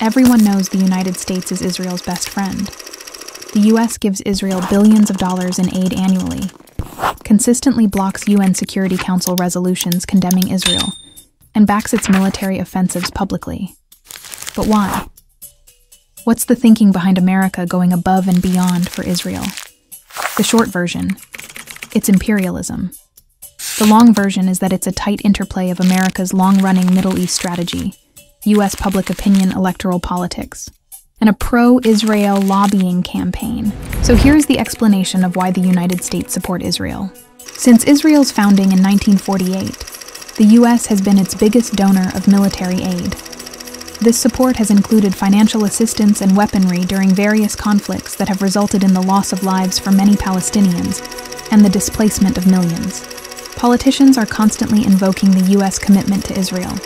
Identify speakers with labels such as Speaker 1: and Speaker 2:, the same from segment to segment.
Speaker 1: Everyone knows the United States is Israel's best friend. The US gives Israel billions of dollars in aid annually, consistently blocks UN Security Council resolutions condemning Israel, and backs its military offensives publicly. But why? What's the thinking behind America going above and beyond for Israel? The short version it's imperialism. The long version is that it's a tight interplay of America's long running Middle East strategy, U.S. public opinion electoral politics, and a pro Israel lobbying campaign. So here's the explanation of why the United States support Israel. Since Israel's founding in 1948, the U.S. has been its biggest donor of military aid. This support has included financial assistance and weaponry during various conflicts that have resulted in the loss of lives for many Palestinians and the displacement of millions. Politicians are constantly invoking the U.S. commitment to Israel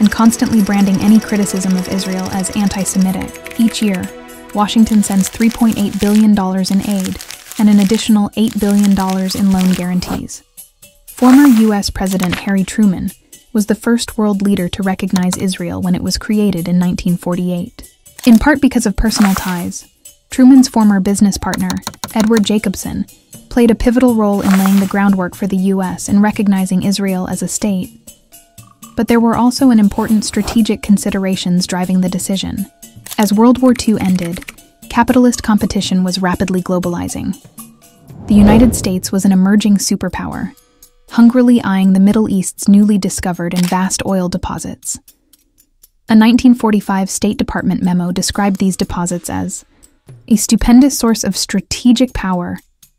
Speaker 1: and constantly branding any criticism of Israel as anti Semitic. Each year, Washington sends $3.8 billion in aid and an additional $8 billion in loan guarantees. Former U.S. President Harry Truman was the first world leader to recognize Israel when it was created in 1948. In part because of personal ties, Truman's former business partner, Edward Jacobson, played a pivotal role in laying the groundwork for the U.S. in recognizing Israel as a state. But there were also an important strategic considerations driving the decision. As World War II ended, capitalist competition was rapidly globalizing. The United States was an emerging superpower, hungrily eyeing the Middle East's newly discovered and vast oil deposits. A 1945 State Department memo described these deposits as a stupendous source of strategic power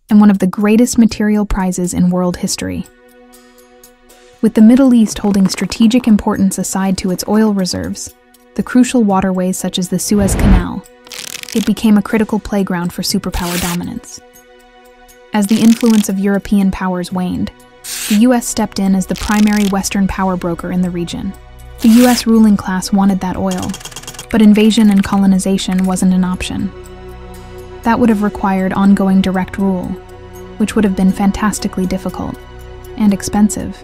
Speaker 1: and one of the greatest material prizes in world history. With the Middle East holding strategic importance aside to its oil reserves, the crucial waterways such as the Suez Canal, it became a critical playground for superpower dominance. As the influence of European powers waned, the US stepped in as the primary Western power broker in the region. The US ruling class wanted that oil, but invasion and colonization wasn't an option. That would have required ongoing direct rule, which would have been fantastically difficult and expensive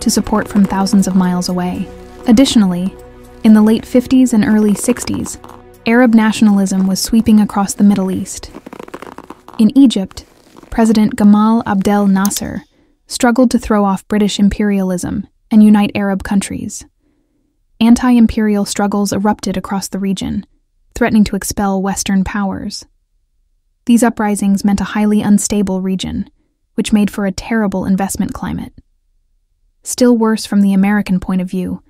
Speaker 1: to support from thousands of miles away. Additionally, in the late 50s and early 60s, Arab nationalism was sweeping across the Middle East. In Egypt, President Gamal Abdel Nasser struggled to throw off British imperialism and unite Arab countries. Anti imperial struggles erupted across the region, threatening to expel Western powers. These uprisings meant a highly unstable region, which made for a terrible investment climate. Still worse from the American point of view,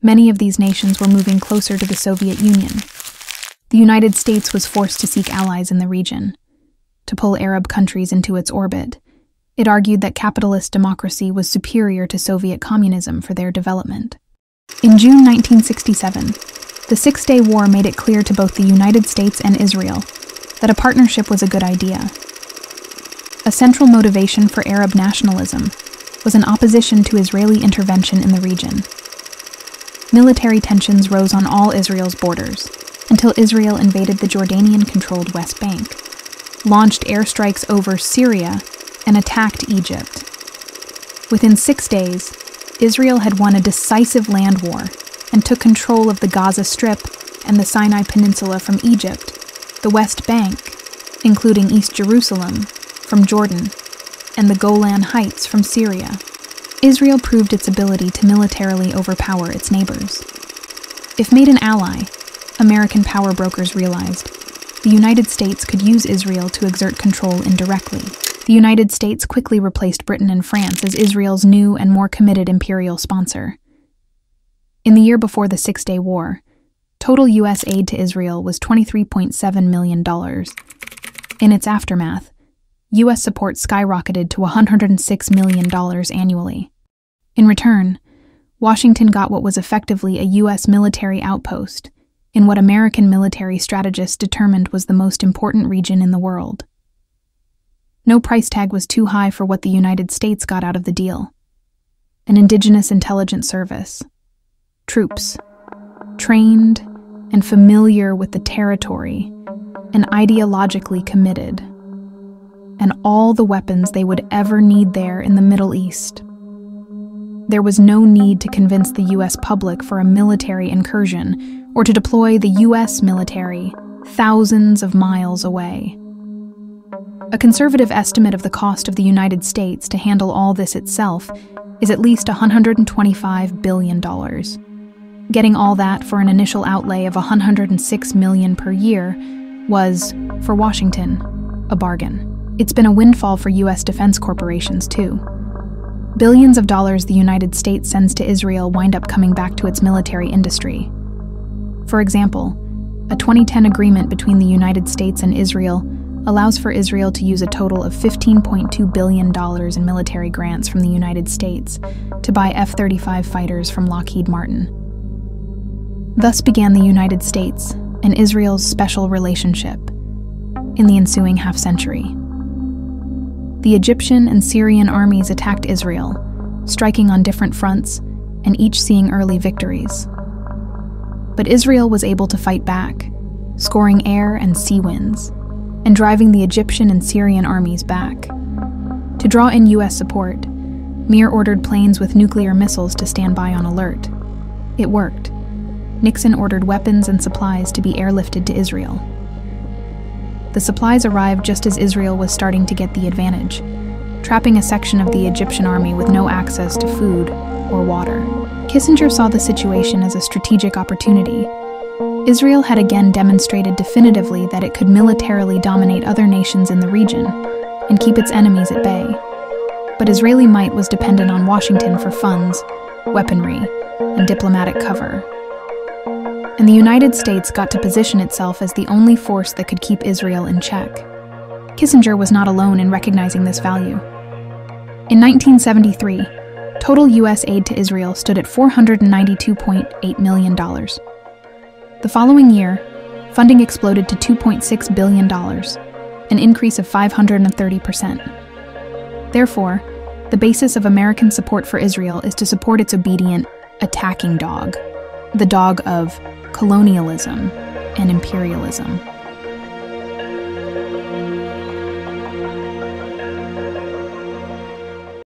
Speaker 1: many of these nations were moving closer to the Soviet Union. The United States was forced to seek allies in the region, to pull Arab countries into its orbit. It argued that capitalist democracy was superior to Soviet communism for their development. In June 1967, the Six Day War made it clear to both the United States and Israel that a partnership was a good idea. A central motivation for Arab nationalism was an opposition to Israeli intervention in the region. Military tensions rose on all Israel's borders until Israel invaded the Jordanian controlled West Bank, launched airstrikes over Syria, and attacked Egypt. Within six days, Israel had won a decisive land war and took control of the Gaza Strip and the Sinai Peninsula from Egypt the West Bank, including East Jerusalem, from Jordan, and the Golan Heights from Syria. Israel proved its ability to militarily overpower its neighbors. If made an ally, American power brokers realized the United States could use Israel to exert control indirectly. The United States quickly replaced Britain and France as Israel's new and more committed imperial sponsor. In the year before the Six Day War, Total U.S. aid to Israel was $23.7 million. In its aftermath, U.S. support skyrocketed to $106 million annually. In return, Washington got what was effectively a U.S. military outpost in what American military strategists determined was the most important region in the world. No price tag was too high for what the United States got out of the deal an indigenous intelligence service, troops, trained and familiar with the territory and ideologically committed, and all the weapons they would ever need there in the Middle East. There was no need to convince the US public for a military incursion or to deploy the US military thousands of miles away. A conservative estimate of the cost of the United States to handle all this itself is at least $125 billion. Getting all that for an initial outlay of 106 million per year was, for Washington, a bargain. It's been a windfall for U.S. defense corporations, too. Billions of dollars the United States sends to Israel wind up coming back to its military industry. For example, a 2010 agreement between the United States and Israel allows for Israel to use a total of $15.2 billion in military grants from the United States to buy F 35 fighters from Lockheed Martin. Thus began the United States and Israel's special relationship in the ensuing half century the Egyptian and Syrian armies attacked Israel, striking on different fronts and each seeing early victories. But Israel was able to fight back, scoring air and sea wins, and driving the Egyptian and Syrian armies back. To draw in U.S. support, Meir ordered planes with nuclear missiles to stand by on alert. It worked. Nixon ordered weapons and supplies to be airlifted to Israel. The supplies arrived just as Israel was starting to get the advantage, trapping a section of the Egyptian army with no access to food or water. Kissinger saw the situation as a strategic opportunity. Israel had again demonstrated definitively that it could militarily dominate other nations in the region and keep its enemies at bay. But Israeli might was dependent on Washington for funds, weaponry, and diplomatic cover and the United States got to position itself as the only force that could keep Israel in check. Kissinger was not alone in recognizing this value. In 1973, total U.S. aid to Israel stood at $492.8 million. The following year, funding exploded to $2.6 billion, an increase of 530%. Therefore, the basis of American support for Israel is to support its obedient, attacking dog, the dog of colonialism, and imperialism.